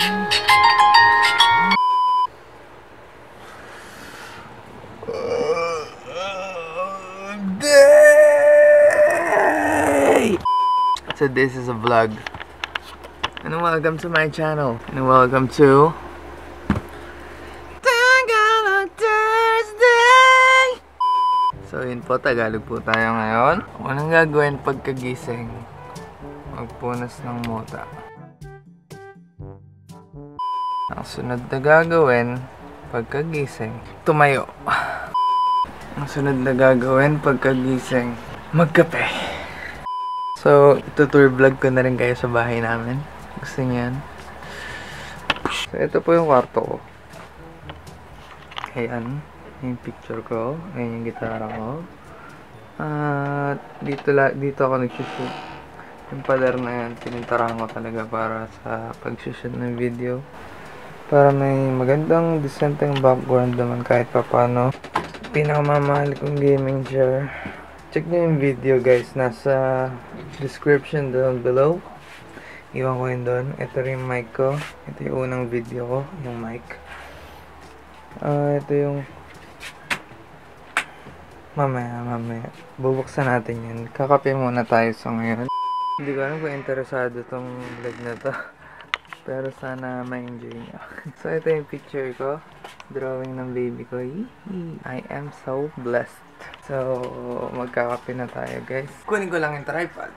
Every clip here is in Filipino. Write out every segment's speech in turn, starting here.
So this is a vlog. And welcome to my channel. And welcome to Tagalog Thursday! So yun po, Tagalog po tayo ngayon. Unang gagawin pagkagising, magpunas ng mota. Ang sunod na gagawin pagkagising, tumayo. Ang sunod na gagawin pagkagising, magkape. So, itutour vlog ko na rin kayo sa bahay namin. Gusto niyan? So, ito po yung kwarto ko. Ayan. Yung picture ko. Ayan yung gitara ko. At dito, la, dito ako nagsushoot. Yung pader na yan, pinintarahan ko talaga para sa pagsushoot ng video. Para may magandang decenteng background naman kahit papano. Pinakamamahal kong gaming chair. Check nyo yung video guys. Nasa description down below. Iwan ko yun doon. Ito rin yung mic ko. Ito yung unang video ko. Yung mic. Ah, ito yung Mamaya, mamaya. Bubuksan natin yun. Kakape muna tayo sa ngayon. Hindi ko alam kung interesado tong vlog na to. Pero sana ma-enjoy nyo. so, ito yung picture ko. Drawing ng baby ko. I am so blessed. So, magkakape na tayo, guys. Kunin ko lang yung tripod.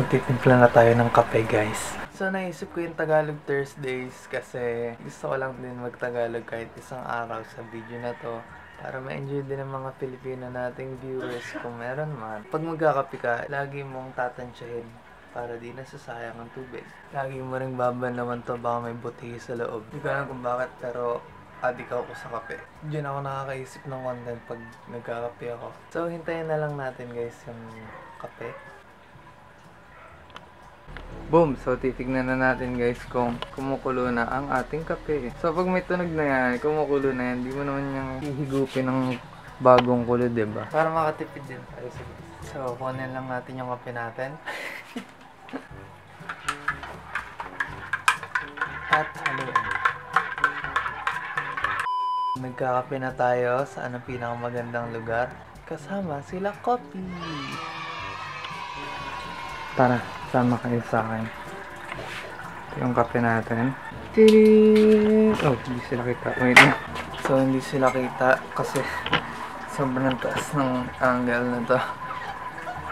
Magtitimpla na tayo ng kape, guys. So, naisip ko yung Tagalog Thursdays kasi gusto ko lang din mag-Tagalog kahit isang araw sa video na to para ma-enjoy din ng mga Pilipino nating viewers kung meron man. Pag magkakape ka, lagi mong tatansyahin para di nasasayang ang tubig. Lagi mo rin baban naman to baka may buti sa loob. Hindi ko alam kung bakit pero adik ako sa kape. Diyan ako nakakaisip ng content pag nagkakape ako. So, hintayin na lang natin guys yung kape. Boom! So, titignan na natin guys kung kumukulo na ang ating kape. So, pag may tunog na yan, kumukulo na yan, di mo naman yung hihigupin ng bagong kulo, ba? Para makatipid din So, kunin lang natin yung kape natin. At haluin. Nagkakape na tayo sa anong pinakamagandang lugar. Kasama sila Kopi. Tara, sama kayo sa akin. Ito yung kape natin. Tiri! Oh, hindi sila kita. Wait lang. So, hindi sila kita kasi sobrang taas ng angle na to.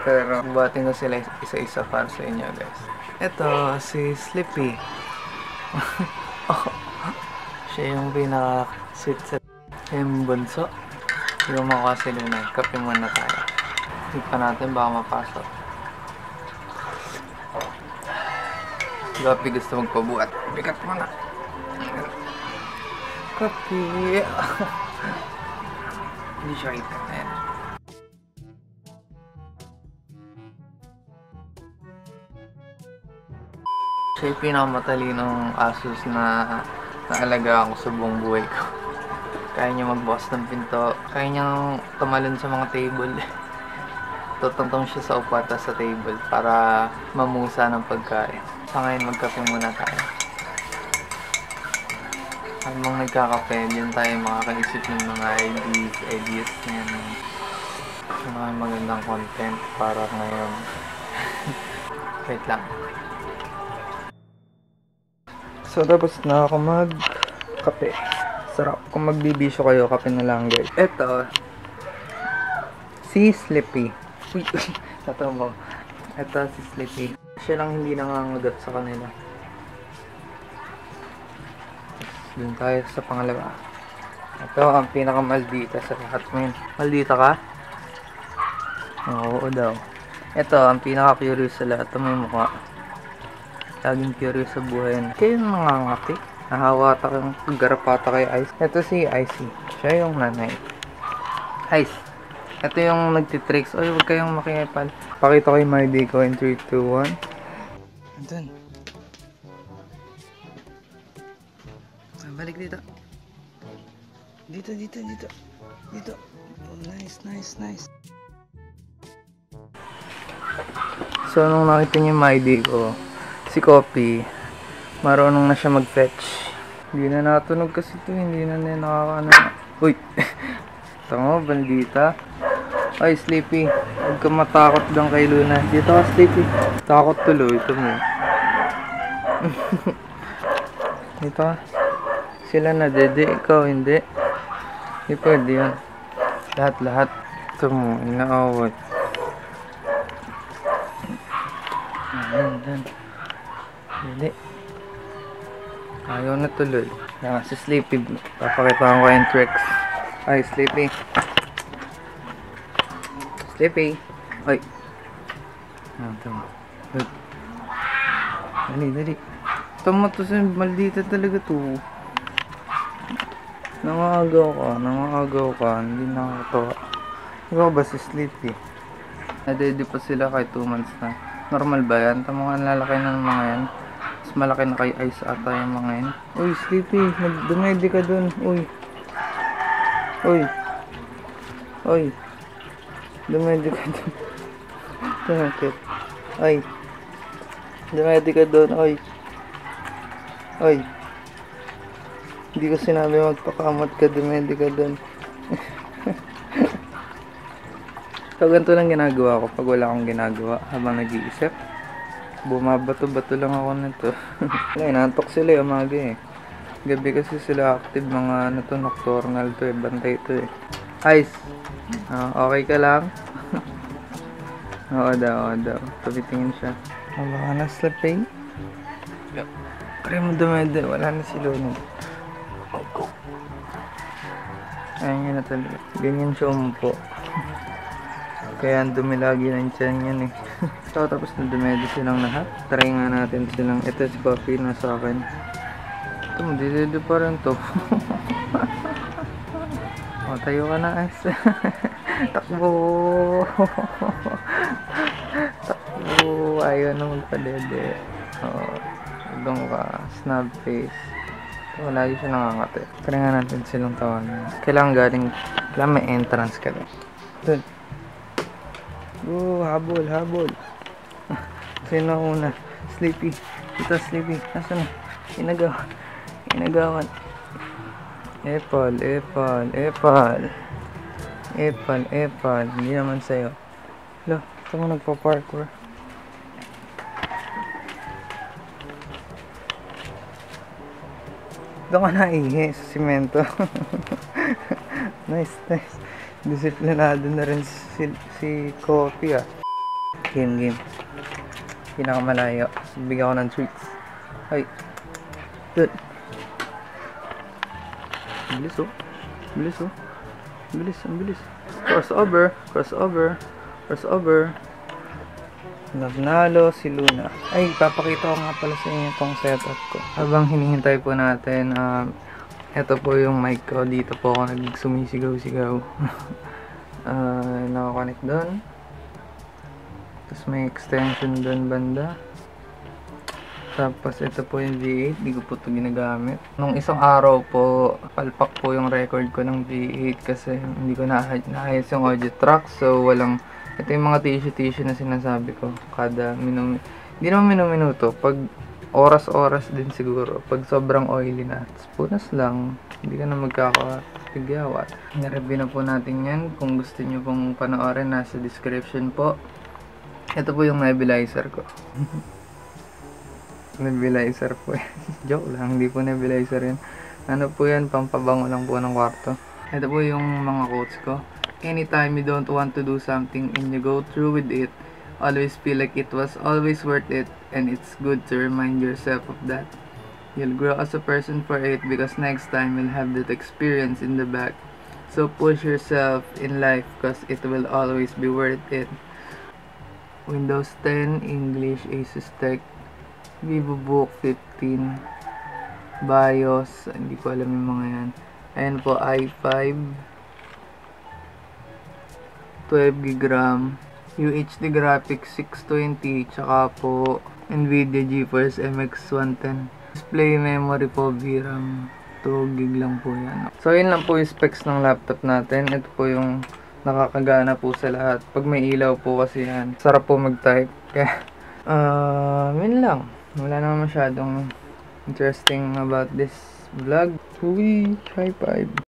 Pero, buhatin ko sila isa-isa para sa inyo, guys. Ito, si Slippy. Oh, siya yung pinaka-sweet sa yung bunso. Yung mga sila na. Kape muna tayo. Hindi pa natin baka mapasok. Gapi gusto magpabuhat. Bigat mo na. Kape. Hindi siya kita. Siya yung pinakamatalinong asus na naalaga ako sa buong buhay ko. Kaya niya magbukas ng pinto. Kaya niyang tumalon sa mga table. Tutungtong siya sa upata sa table para mamusa ng pagkain. Sa ngayon, magkape muna tayo. Habang nagkakape, dyan tayo makakaisip ng mga ideas, ideas na yan. Mga magandang content para ngayon. Wait lang. So, tapos na ako mag-kape. Sarap. Kung magbibisyo kayo, kape na lang, guys. Ito, si Slippy. Uy, natawa. Ito, si Slippy. Siya lang hindi nangangagat sa kanila. Dun tayo sa pangalawa. Ito, ang pinakamaldita sa lahat ngayon. Maldita ka? Oo daw. Ito, ang pinaka-curious sa lahat. Ito may mukha. Laging curious sa buhay. Kayo yung nangangati. Nahawata kang garapata kay Ice. Ito si Icy. Siya yung nanay. Ice. Ito yung nagtitricks. Oy, huwag kayong makipal. Pakita ko my day ko in 3, 2, 1. Andun. Ah, Balik dito. Dito, dito, dito. Dito. Oh, nice, nice, nice. So, nung nakita niyo yung my day ko, si Coffee, marunong na siya mag-fetch. Hindi na natunog kasi ito, hindi na na nakakano. Uy! Tama, bandita. Ay, Sleepy. Huwag ka matakot lang kay Luna. Dito ka, Sleepy. Takot tuloy. Ito mo. Dito ka. Sila na dede. Ikaw, hindi. Hindi pwede yan. Lahat-lahat. Ito mo. Inaawat. Ayan, ayan. Dede. Ayaw na tuloy. Yan, si Sleepy. Papakita ko kayong tricks. Ay, Sleepy. Sleepy. Ay. Ah, tama. Good. Dali, dali. Tama to sa maldita talaga to. Nangagaw ka, nangagaw ka. Hindi nakakatawa. Ikaw ba si Sleepy? Nadede pa sila kay 2 months na. Normal ba yan? Tama nga lalaki ng mga yan. Mas malaki na kay Ice ata yung mga yan. Uy, Sleepy. Dumedi ka dun. Uy. Uy. Uy. Dumedi ka dun. Bakit? Ay. Dumedi ka dun. Oy. Oy. Hindi ko sinabi magpakamot ka. Dumedi ka dun. So, ganito lang ginagawa ko pag wala akong ginagawa habang nag-iisip. Bumabato-bato lang ako nito. Wala, inantok sila yung umaga eh. Gabi kasi sila active mga ano to, nocturnal to eh. Bantay to eh. Ice! Ah, okay ka lang? oo daw, oo daw. Tumitingin siya. Oh, baka na-sleeping? Pare mo dumede, wala na si Luna. Ayun yun na talaga. Ganyan siya umupo. Kaya ang dumi lagi ng tiyan yan eh. so, tapos na dumedi silang lahat. Try nga natin silang, ito si Coffee na sa akin. Ito mo, didedo pa rin to. o, tayo ka na, Ice. Takbo! Takbo! Ayaw na magpadede. O, doon ka. Snub face. So, lagi siya nakangate. Try nga natin silang tawanan. Kailangan galing, kailangan may entrance ka doon. Oh, habol, habol. Sino una? Sleepy. Ito, Sleepy. Nasaan na? Inagaw. Inagawan. Epal, epal, epal. Epal, epal. Hindi naman sa'yo. Lo, ito mo nagpa-parkour. Doon ka naihi sa simento. nice, nice. Disiplinado na rin si, si Coffee ah. Game, game. Pinakamalayo. Bigyan ko ng treats. Ay. Good. Bilis oh. Bilis oh. Bilis, ang bilis. Crossover, crossover, crossover. Nagnalo si Luna. Ay, papakita ko nga pala sa inyo itong setup ko. Habang hinihintay po natin, um, ito po yung mic ko. Dito po ako nagsumisigaw-sigaw. uh, nakakonect doon. Tapos may extension doon banda. Tapos ito po yung V8. Hindi ko po ito ginagamit. Nung isang araw po, palpak po yung record ko ng V8 kasi hindi ko na naayos yung audio track. So walang ito yung mga tissue-tissue na sinasabi ko. Kada minum... Hindi naman minuminuto. Pag oras-oras din siguro. Pag sobrang oily na. Punas lang. Hindi ka na magkakapigyawat. Nireview na po natin yan. Kung gusto nyo pong panoorin, nasa description po. Ito po yung nebulizer ko. nebulizer po yan. Joke lang. Hindi po nebulizer yan. Ano po yan? Pampabango lang po ng kwarto. Ito po yung mga quotes ko. Anytime you don't want to do something and you go through with it, always feel like it was always worth it and it's good to remind yourself of that. You'll grow as a person for it because next time you'll have that experience in the back. So push yourself in life because it will always be worth it. Windows 10, English, Asus Tech, VivoBook 15, BIOS, hindi ko alam yung mga yan. Ayan po, i5, 12GB RAM, UHD graphics 620, tsaka po Nvidia GeForce MX 110. Display memory po VRAM 2GB lang po yan. So yun lang po yung specs ng laptop natin. Ito po yung nakakagana po sa lahat. Pag may ilaw po kasi yan, sarap po mag-type. Kaya, uh, yun lang. Wala naman masyadong interesting about this vlog. Uy, high five.